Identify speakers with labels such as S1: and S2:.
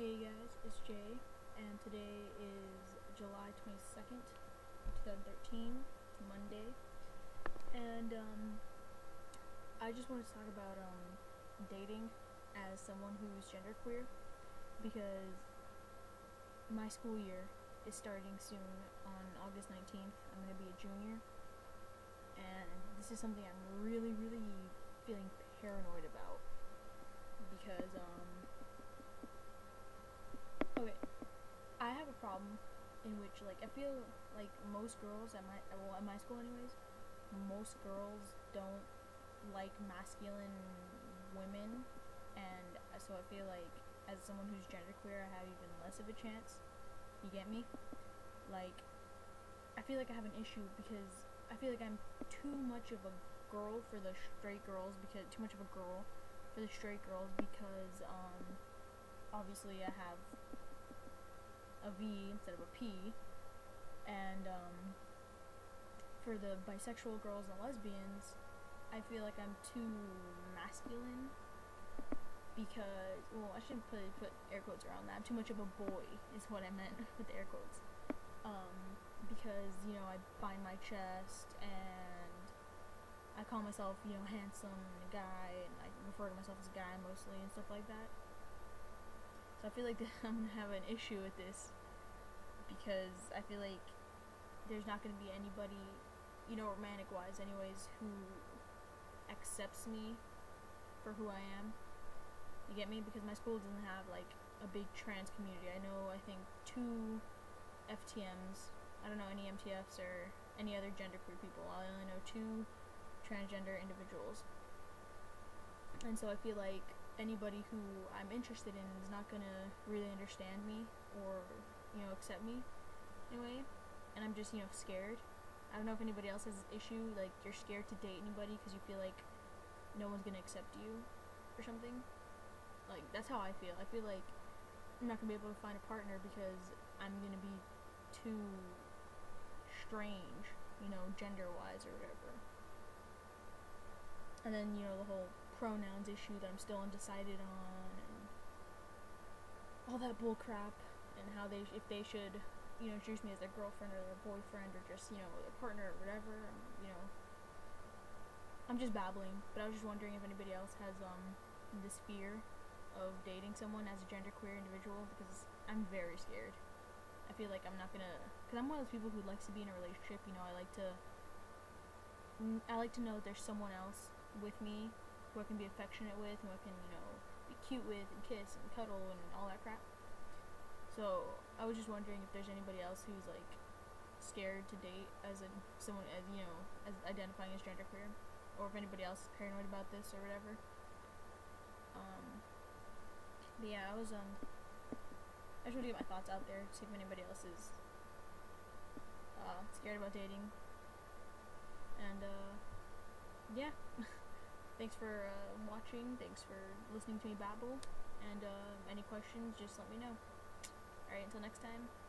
S1: Hey guys, it's Jay, and today is July 22nd, 2013. It's Monday, and um, I just wanted to talk about um, dating as someone who's genderqueer because my school year is starting soon on August 19th. I'm going to be a junior, and this is something I'm really, really feeling paranoid about because um okay I have a problem in which like I feel like most girls at my well at my school anyways most girls don't like masculine women. And so I feel like as someone who's genderqueer I have even less of a chance. You get me? Like I feel like I have an issue because I feel like I'm too much of a girl for the straight girls because too much of a girl for the straight girls because um obviously I have a V instead of a P. And um for the bisexual girls and lesbians I feel like I'm too masculine because well I shouldn't put put air quotes around that. I'm too much of a boy is what I meant with the air quotes. Um because you know I bind my chest and I call myself, you know, handsome guy, and I refer to myself as a guy mostly and stuff like that. So I feel like I'm gonna have an issue with this because I feel like there's not gonna be anybody, you know, romantic wise, anyways, who accepts me for who I am. You get me? Because my school doesn't have like a big trans community. I know, I think, two FTMs. I don't know any MTFs or any other genderqueer people. I only know two transgender individuals. And so I feel like anybody who I'm interested in is not gonna really understand me or, you know, accept me in a way. And I'm just, you know, scared. I don't know if anybody else has this issue, like you're scared to date anybody because you feel like no one's gonna accept you or something. Like that's how I feel. I feel like I'm not gonna be able to find a partner because I'm gonna be too strange, you know, gender wise or whatever. And then, you know, the whole pronouns issue that I'm still undecided on and all that bull crap and how they if they should, you know, introduce me as their girlfriend or their boyfriend or just, you know, their partner or whatever, um, you know. I'm just babbling, but I was just wondering if anybody else has um this fear of dating someone as a genderqueer individual because I'm very scared. I feel like I'm not gonna, cause I'm one of those people who likes to be in a relationship. You know, I like to, I like to know that there's someone else with me who I can be affectionate with, and who I can, you know, be cute with and kiss and cuddle and all that crap. So I was just wondering if there's anybody else who's like scared to date as a someone as you know as identifying as genderqueer, or if anybody else is paranoid about this or whatever. Um, but yeah, I was um, I just want to get my thoughts out there, see if anybody else is uh, scared about dating, and uh, yeah. Thanks for uh, watching. Thanks for listening to me babble. And uh, any questions, just let me know. Alright, until next time.